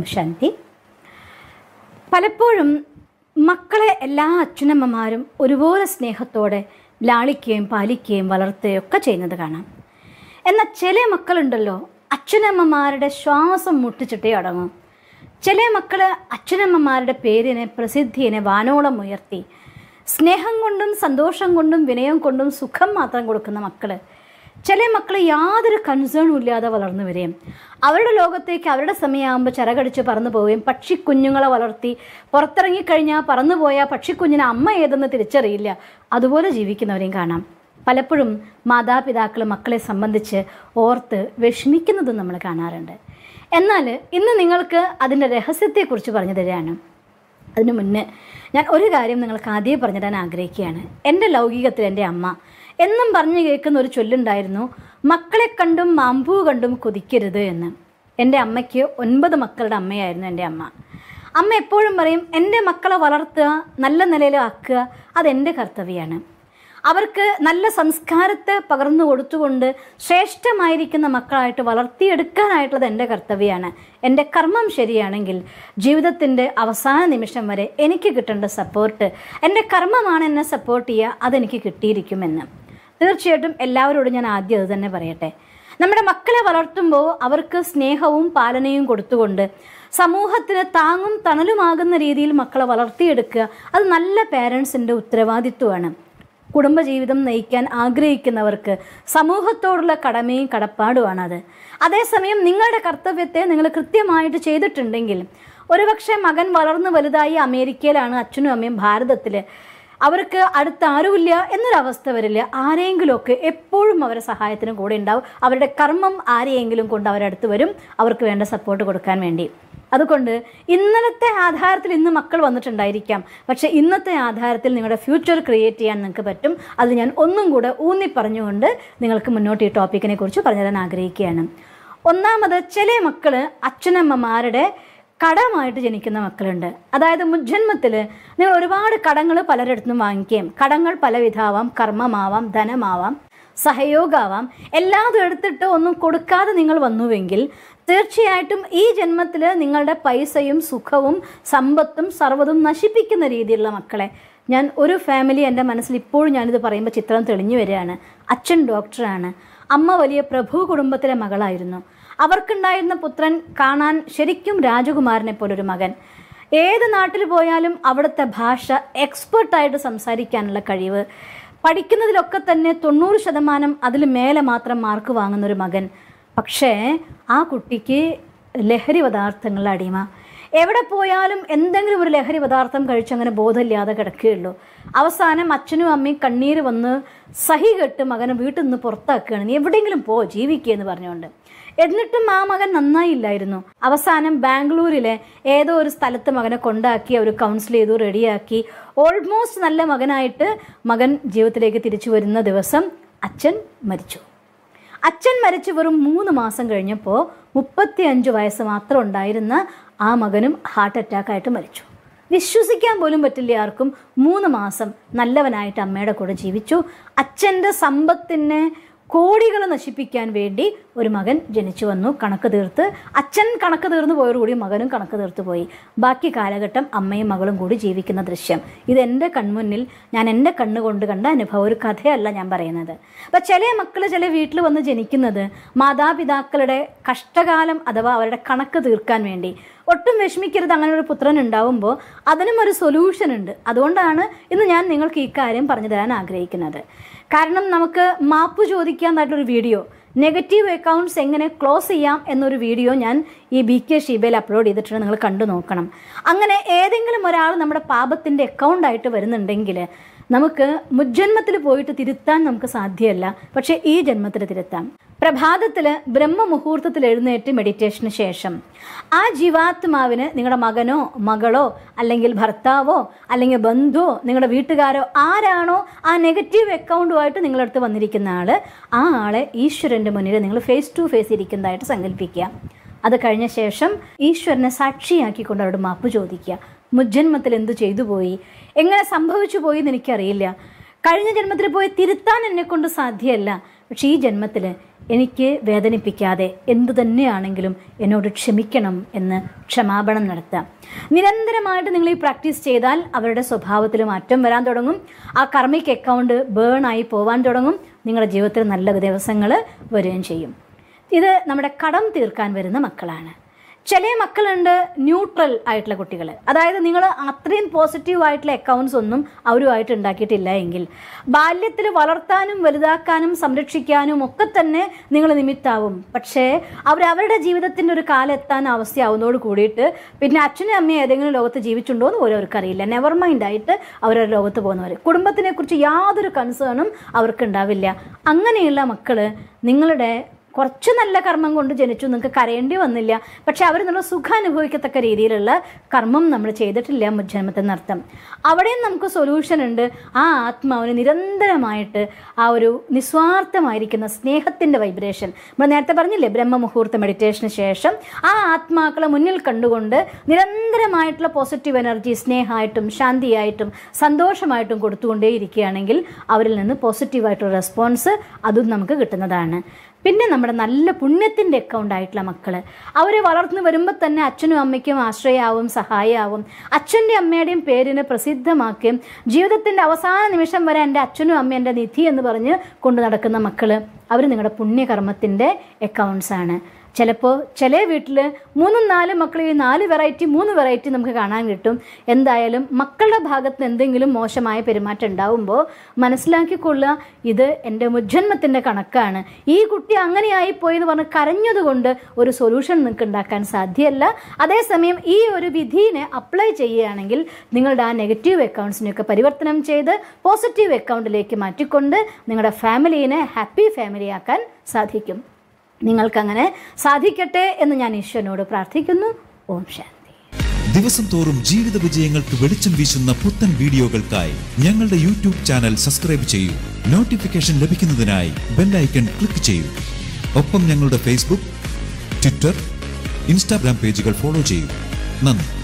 ഓം ശാന്തി. പലപ്പോഴും മക്കളെ എല്ലാ അച്ഛനമ്മമാരും ഒരുപോലെ സ്നേഹത്തോടെ ലാളിക്കുകയും പാലിക്കുകയും വളർത്തുകയും ഒക്കെ ചെയ്യുന്നത് കാണാം. എന്നാൽ ചില മക്കളുണ്ടല്ലോ അച്ഛനമ്മമാരുടെ ശ്വാസം മുട്ടിച്ചിട്ടേ അടങ്ങും. ചില മക്കൾ അച്ഛനമ്മമാരുടെ പേരിനെ പ്രസിദ്ധിയെ വാനോളം ഉയർത്തി. സ്നേഹം കൊണ്ടും സന്തോഷം കൊണ്ടും വിനയം കൊണ്ടും സുഖം മാത്രം കൊടുക്കുന്ന മക്കൾ ചില മക്കൾ യാതൊരു കൺസേണും ഇല്ലാതെ വളർന്നു വരികയും അവരുടെ ലോകത്തേക്ക് അവരുടെ സമയമാകുമ്പോൾ ചിറകടിച്ച് പറന്നു പോവുകയും പക്ഷിക്കുഞ്ഞുങ്ങളെ വളർത്തി പുറത്തിറങ്ങിക്കഴിഞ്ഞാൽ പറന്നുപോയ പക്ഷിക്കുഞ്ഞിന് അമ്മ ഏതെന്ന് തിരിച്ചറിയില്ല. അതുപോലെ ജീവിക്കുന്നവരെയും കാണാം. പലപ്പോഴും മാതാപിതാക്കൾ മക്കളെ സംബന്ധിച്ച് ഓർത്ത് വിഷമിക്കുന്നതും നമ്മൾ കാണാറുണ്ട്. എന്നാൽ ഇന്ന് നിങ്ങൾക്ക് അതിന്റെ രഹസ്യത്തെക്കുറിച്ച് പറഞ്ഞു തരാനും. അതിനു മുന്നേ ഞാൻ ഒരു കാര്യം നിങ്ങൾക്ക് ആദ്യം പറഞ്ഞു തരാൻ ആഗ്രഹിക്കുകയാണ്. എന്റെ ലൗകികത്തിൽ എന്റെ അമ്മ എന്നും പറഞ്ഞു കേൾക്കുന്ന ഒരു ചൊല്ലുണ്ടായിരുന്നു മക്കളെ കണ്ടും മാമ്പൂ കണ്ടും കൊതിക്കരുത് എന്ന്. എന്റെ അമ്മയ്ക്ക് ഒൻപത് മക്കളുടെ അമ്മയായിരുന്നു എന്റെ അമ്മ. അമ്മ എപ്പോഴും പറയും എന്റെ മക്കളെ വളർത്തുക നല്ല നിലയിൽ ആക്കുക അതെന്റെ കർത്തവ്യമാണ് അവർക്ക് നല്ല സംസ്കാരത്തെ പകർന്നു കൊടുത്തുകൊണ്ട് ശ്രേഷ്ഠമായിരിക്കുന്ന മക്കളായിട്ട് വളർത്തിയെടുക്കാനായിട്ടുള്ളത് എന്റെ കർത്തവ്യമാണ് എന്റെ കർമ്മം ശരിയാണെങ്കിൽ ജീവിതത്തിന്റെ അവസാന നിമിഷം വരെ എനിക്ക് കിട്ടേണ്ട സപ്പോർട്ട് എന്റെ കർമ്മമാണ് എന്നെ സപ്പോർട്ട് ചെയ്യുക അതെനിക്ക് കിട്ടിയിരിക്കുമെന്ന്. തീർച്ചയായിട്ടും എല്ലാവരോടും ഞാൻ ആദ്യം അത് തന്നെ പറയട്ടെ. നമ്മുടെ മക്കളെ വളർത്തുമ്പോൾ അവർക്ക് സ്നേഹവും പാലനയും കൊടുത്തുകൊണ്ട് സമൂഹത്തിന് താങ്ങും തണലുമാകുന്ന രീതിയിൽ മക്കളെ വളർത്തിയെടുക്കുക അത് നല്ല പേരൻസിന്റെ ഉത്തരവാദിത്വമാണ്. കുടുംബജീവിതം നയിക്കാൻ ആഗ്രഹിക്കുന്നവർക്ക് സമൂഹത്തോടുള്ള കടമയും കടപ്പാടുമാണത് അതേസമയം നിങ്ങളുടെ കർത്തവ്യത്തെ നിങ്ങൾ കൃത്യമായിട്ട് ചെയ്തിട്ടുണ്ടെങ്കിൽ ഒരുപക്ഷെ മകൻ വളർന്നു വലുതായി അമേരിക്കയിലാണ് അച്ഛനും അമ്മയും ഭാരതത്തിൽ അവർക്ക് അടുത്ത ആരുമില്ല എന്നൊരവസ്ഥ വരില്ല. ആരെങ്കിലുമൊക്കെ എപ്പോഴും അവരുടെ സഹായത്തിനും കൂടെ ഉണ്ടാവും. അവരുടെ കർമ്മം ആരെയെങ്കിലും കൊണ്ട് അവരടുത്ത് വരും. അവർക്ക് വേണ്ട സപ്പോർട്ട് കൊടുക്കാൻ വേണ്ടി. അതുകൊണ്ട് ഇന്നലത്തെ ആധാരത്തിൽ ഇന്ന് മക്കൾ വന്നിട്ടുണ്ടായിരിക്കാം. പക്ഷെ ഇന്നത്തെ ആധാരത്തിൽ നിങ്ങളുടെ ഫ്യൂച്ചർ ക്രിയേറ്റ് ചെയ്യാൻ നിങ്ങൾക്ക് പറ്റും. അത് ഞാൻ ഒന്നും കൂടെ ഊന്നി പറഞ്ഞുകൊണ്ട് നിങ്ങൾക്ക് മുന്നോട്ട് ഈ ടോപ്പിക്കിനെ കുറിച്ച് പറഞ്ഞു തരാൻ ആഗ്രഹിക്കുകയാണ്. ഒന്നാമത് ചില മക്കൾ അച്ഛനമ്മമാരുടെ കടമായിട്ട് ജനിക്കുന്ന മക്കളുണ്ട്. അതായത് മുജ്ജന്മത്തിൽ നിങ്ങൾ ഒരുപാട് കടങ്ങൾ പലരിടത്തുനിന്നും വാങ്ങിക്കുകയും കടങ്ങൾ പലവിധാവാം കർമ്മമാവാം ധനമാവാം സഹയോഗമാവാം എല്ലാതും എടുത്തിട്ട് ഒന്നും കൊടുക്കാതെ നിങ്ങൾ വന്നുവെങ്കിൽ തീർച്ചയായിട്ടും ഈ ജന്മത്തിൽ നിങ്ങളുടെ പൈസയും സുഖവും സമ്പത്തും സർവതും നശിപ്പിക്കുന്ന രീതിയിലുള്ള മക്കളെ. ഞാൻ ഒരു ഫാമിലി എന്റെ മനസ്സിൽ ഇപ്പോഴും ഞാനിത് പറയുമ്പോൾ ചിത്രം തെളിഞ്ഞു വരികയാണ്. അച്ഛൻ ഡോക്ടറാണ് അമ്മ വലിയ പ്രഭു കുടുംബത്തിലെ മകളായിരുന്നു. അവർക്കുണ്ടായിരുന്ന പുത്രൻ കാണാൻ ശരിക്കും രാജകുമാരനെ പോലൊരു മകൻ. ഏത് നാട്ടിൽ പോയാലും അവിടുത്തെ ഭാഷ എക്സ്പേർട്ടായിട്ട് സംസാരിക്കാനുള്ള കഴിവ്. പഠിക്കുന്നതിലൊക്കെ തന്നെ തൊണ്ണൂറ് ശതമാനം അതിൽ മേലെ മാത്രം മാർക്ക് വാങ്ങുന്ന ഒരു മകൻ. പക്ഷേ ആ കുട്ടിക്ക് ലഹരി പദാർത്ഥങ്ങളുടെ അടിമ. എവിടെ പോയാലും എന്തെങ്കിലും ഒരു ലഹരി പദാർത്ഥം കഴിച്ചങ്ങനെ ബോധമില്ലാതെ കിടക്കുകയുള്ളൂ. അവസാനം അച്ഛനും അമ്മയും കണ്ണീര് വന്ന് സഹി കെട്ട് മകനെ വീട്ടിൽ നിന്ന് പുറത്താക്കുകയാണ്. നീ എവിടെയെങ്കിലും പോ ജീവിക്കുക എന്ന് പറഞ്ഞുകൊണ്ട്. എന്നിട്ടും ആ മകൻ നന്നായില്ലായിരുന്നു. അവസാനം ബാംഗ്ലൂരിലെ ഏതോ ഒരു സ്ഥലത്ത് മകനെ കൊണ്ടാക്കി അവർ കൗൺസിൽ ചെയ്തു റെഡിയാക്കി ഓൾമോസ്റ്റ് നല്ല മകനായിട്ട് മകൻ ജീവിതത്തിലേക്ക് തിരിച്ചു വരുന്ന ദിവസം അച്ഛൻ മരിച്ചു. അച്ഛൻ മരിച്ചു വെറും മൂന്ന് മാസം കഴിഞ്ഞപ്പോൾ മുപ്പത്തി അഞ്ച് വയസ്സ് മാത്രം ഉണ്ടായിരുന്ന ആ മകനും ഹാർട്ട് അറ്റാക്കായിട്ട് മരിച്ചു. വിശ്വസിക്കാൻ പോലും പറ്റില്ല ആർക്കും. മൂന്ന് മാസം നല്ലവനായിട്ട് അമ്മയുടെ കൂടെ ജീവിച്ചു. അച്ഛന്റെ സമ്പത്തിനെ കോടികൾ നശിപ്പിക്കാൻ വേണ്ടി ഒരു മകൻ ജനിച്ചു വന്നു കണക്ക് തീർത്ത്. അച്ഛൻ കണക്ക് തീർന്നു പോയതോടുകൂടി മകനും കണക്ക് തീർത്ത് പോയി. ബാക്കി കാലഘട്ടം അമ്മയും മകളും കൂടി ജീവിക്കുന്ന ദൃശ്യം. ഇത് എന്റെ കൺമുന്നിൽ ഞാൻ എന്റെ കണ്ണുകൊണ്ട് കണ്ട അനുഭവം ഒരു കഥയല്ല ഞാൻ പറയുന്നത്. അപ്പം ചില മക്കൾ ചില വീട്ടിൽ വന്ന് ജനിക്കുന്നത് മാതാപിതാക്കളുടെ കഷ്ടകാലം അഥവാ അവരുടെ കണക്ക് തീർക്കാൻ വേണ്ടി. ഒട്ടും വിഷമിക്കരുത്. അങ്ങനെ ഒരു പുത്രൻ ഉണ്ടാവുമ്പോൾ അതിനും ഒരു സൊല്യൂഷൻ ഉണ്ട്. അതുകൊണ്ടാണ് ഇന്ന് ഞാൻ നിങ്ങൾക്ക് ഈ കാര്യം പറഞ്ഞു തരാൻ ആഗ്രഹിക്കുന്നത്. കാരണം നമുക്ക് മാപ്പ് ചോദിക്കാന്നായിട്ടൊരു വീഡിയോ നെഗറ്റീവ് അക്കൗണ്ട്സ് എങ്ങനെ ക്ലോസ് ചെയ്യാം എന്നൊരു വീഡിയോ ഞാൻ ഈ ബി കെ ഷീബയിൽ അപ്ലോഡ് ചെയ്തിട്ടുണ്ട്. നിങ്ങൾ കണ്ടു നോക്കണം. അങ്ങനെ ഏതെങ്കിലും ഒരാൾ നമ്മുടെ പാപത്തിന്റെ അക്കൗണ്ടായിട്ട് വരുന്നുണ്ടെങ്കിൽ നമുക്ക് മുജ്ജന്മത്തിൽ പോയിട്ട് തിരുത്താൻ നമുക്ക് സാധ്യമല്ല പക്ഷേ ഈ ജന്മത്തിൽ തിരുത്താം. പ്രഭാതത്തിൽ ബ്രഹ്മമുഹൂർത്തത്തിൽ എഴുന്നേറ്റ് മെഡിറ്റേഷന് ശേഷം ആ ജീവാത്മാവിന് നിങ്ങളുടെ മകനോ മകളോ അല്ലെങ്കിൽ ഭർത്താവോ അല്ലെങ്കിൽ ബന്ധുവോ നിങ്ങളുടെ വീട്ടുകാരോ ആരാണോ ആ നെഗറ്റീവ് അക്കൗണ്ടുമായിട്ട് നിങ്ങളടുത്ത് വന്നിരിക്കുന്ന ആൾ ആ ആളെ ഈശ്വരന്റെ മുന്നിൽ നിങ്ങൾ ഫേസ് ടു ഫേസ് ഇരിക്കുന്നതായിട്ട് സങ്കല്പിക്കുക. അത് കഴിഞ്ഞ ശേഷം ഈശ്വരനെ സാക്ഷിയാക്കിക്കൊണ്ട് അവരോട് മാപ്പ് ചോദിക്കുക. മുജ്ജന്മത്തിൽ എന്തു ചെയ്തു പോയി? എങ്ങനെ സംഭവിച്ചു പോയി എന്ന് എനിക്കറിയില്ല. കഴിഞ്ഞ ജന്മത്തിൽ പോയി തിരുത്താൻ എന്നെക്കൊണ്ട് സാധ്യമല്ല പക്ഷേ ഈ ജന്മത്തിൽ എനിക്ക് വേദനിപ്പിക്കാതെ എന്തു തന്നെയാണെങ്കിലും എന്നോട് ക്ഷമിക്കണം എന്ന് ക്ഷമാപണം നടത്താം. നിരന്തരമായിട്ട് നിങ്ങൾ ഈ പ്രാക്ടീസ് ചെയ്താൽ അവരുടെ സ്വഭാവത്തിൽ മാറ്റം വരാൻ തുടങ്ങും. ആ കർമ്മിക് അക്കൗണ്ട് ബേൺ ആയി പോവാൻ തുടങ്ങും. നിങ്ങളുടെ ജീവിതത്തിൽ നല്ല ദിവസങ്ങൾ വരികയും ചെയ്യും. ഇത് നമ്മുടെ കടം തീർക്കാൻ വരുന്ന മക്കളാണ്. ചില മക്കളുണ്ട് ന്യൂട്രൽ ആയിട്ടുള്ള കുട്ടികൾ അതായത് നിങ്ങൾ അത്രയും പോസിറ്റീവ് ആയിട്ടുള്ള അക്കൗണ്ട്സ് ഒന്നും അവരുമായിട്ട് ഉണ്ടാക്കിയിട്ടില്ല എങ്കിൽ. ബാല്യത്തിൽ വളർത്താനും വലുതാക്കാനും സംരക്ഷിക്കാനും ഒക്കെ തന്നെ നിങ്ങൾ നിമിത്താവും. പക്ഷേ അവരവരുടെ ജീവിതത്തിന്റെ ഒരു കാലം എത്താൻ അവസ്ഥയാവുന്നതോട് കൂടിയിട്ട് പിന്നെ അച്ഛനും അമ്മയും ഏതെങ്കിലും ലോകത്ത് ജീവിച്ചുണ്ടോ എന്ന് പോലും അവർക്കറിയില്ല. നെവർ മൈൻഡ് ആയിട്ട് അവരുടെ ലോകത്ത് പോകുന്നവർ കുടുംബത്തിനെ കുറിച്ച് യാതൊരു കൺസേണും അവർക്ക് ഉണ്ടാവില്ല അങ്ങനെയുള്ള മക്കൾ നിങ്ങളുടെ കുറച്ച് നല്ല കർമ്മം കൊണ്ട് ജനിച്ചു നിങ്ങൾക്ക് കരയേണ്ടി വന്നില്ല. പക്ഷെ അവർ നമ്മൾ സുഖം അനുഭവിക്കത്തക്ക രീതിയിലുള്ള കർമ്മം നമ്മൾ ചെയ്തിട്ടില്ല മുജ്ജന്മത്തെന്നർത്ഥം അവിടെയും നമുക്ക് സൊല്യൂഷൻ ഉണ്ട്. ആ ആത്മാവിന് നിരന്തരമായിട്ട് ആ ഒരു നിസ്വാർത്ഥമായിരിക്കുന്ന സ്നേഹത്തിന്റെ വൈബ്രേഷൻ നമ്മൾ നേരത്തെ പറഞ്ഞില്ലേ ബ്രഹ്മമുഹൂർത്ത മെഡിറ്റേഷന് ശേഷം ആ ആത്മാക്കളെ മുന്നിൽ കണ്ടുകൊണ്ട് നിരന്തരമായിട്ടുള്ള പോസിറ്റീവ് എനർജി സ്നേഹമായിട്ടും ശാന്തിയായിട്ടും സന്തോഷമായിട്ടും കൊടുത്തുകൊണ്ടേയിരിക്കുകയാണെങ്കിൽ അവരിൽ നിന്ന് പോസിറ്റീവായിട്ടുള്ള റെസ്പോൺസ് അതും നമുക്ക് കിട്ടുന്നതാണ്. പിന്നെ നമ്മുടെ നല്ല പുണ്യത്തിന്റെ അക്കൗണ്ടായിട്ടുള്ള മക്കൾ അവരെ വളർന്നു വരുമ്പോൾ തന്നെ അച്ഛനും അമ്മയ്ക്കും ആശ്രയമാവും സഹായമാവും അച്ഛന്റെ അമ്മയുടെയും പേരിന് പ്രസിദ്ധമാക്കുകയും ജീവിതത്തിന്റെ അവസാന നിമിഷം വരെ എന്റെ അച്ഛനും അമ്മയും എന്റെ നിധി എന്ന് പറഞ്ഞ് കൊണ്ടു നടക്കുന്ന മക്കൾ അവർ നിങ്ങളുടെ പുണ്യകർമ്മത്തിന്റെ അക്കൗണ്ട്സാണ് ചിലപ്പോൾ ചില വീട്ടിൽ മൂന്നും നാലും മക്കൾ ഈ നാല് വെറൈറ്റി മൂന്ന് വെറൈറ്റി നമുക്ക് കാണാൻ കിട്ടും. എന്തായാലും മക്കളുടെ ഭാഗത്ത് എന്തെങ്കിലും മോശമായ പെരുമാറ്റം ഉണ്ടാവുമ്പോൾ മനസ്സിലാക്കിക്കൊള്ളുക ഇത് എന്റെ മുജ്ജന്മത്തിന്റെ കണക്കാണ്. ഈ കുട്ടി അങ്ങനെയായി പോയി എന്ന് പറഞ്ഞ് കരഞ്ഞതുകൊണ്ട് ഒരു സൊല്യൂഷൻ നിങ്ങൾക്ക് ഉണ്ടാക്കാൻ സാധ്യമല്ല അതേസമയം ഈ ഒരു വിധീനെ അപ്ലൈ ചെയ്യുകയാണെങ്കിൽ നിങ്ങളുടെ ആ നെഗറ്റീവ് അക്കൗണ്ട്സിനെയൊക്കെ പരിവർത്തനം ചെയ്ത് പോസിറ്റീവ് അക്കൗണ്ടിലേക്ക് മാറ്റിക്കൊണ്ട് നിങ്ങളുടെ ഫാമിലീനെ ഹാപ്പി ഫാമിലിയാക്കാൻ സാധിക്കും. നിങ്ങൾക്കങ്ങനെ സാധിക്കട്ടെ എന്ന് ഞാൻ ഈശ്വരനോട് പ്രാർത്ഥിക്കുന്നു. ഓം ശാന്തി. ദിവസം തോറും ജീവിത വിജയങ്ങൾക്ക് വെളിച്ചം വീശുന്ന പുത്തൻ വീഡിയോകൾക്കായി ഞങ്ങളുടെ യൂട്യൂബ് ചാനൽ സബ്സ്ക്രൈബ് ചെയ്യൂ. നോട്ടിഫിക്കേഷൻ ലഭിക്കുന്നതിനായി ബെല്ലൈക്കൺ ക്ലിക്ക് ചെയ്യൂ. ഒപ്പം ഞങ്ങളുടെ ഫേസ്ബുക്ക് ട്വിറ്റർ ഇൻസ്റ്റാഗ്രാം പേജുകൾ ഫോളോ ചെയ്യൂ. നന്ദി.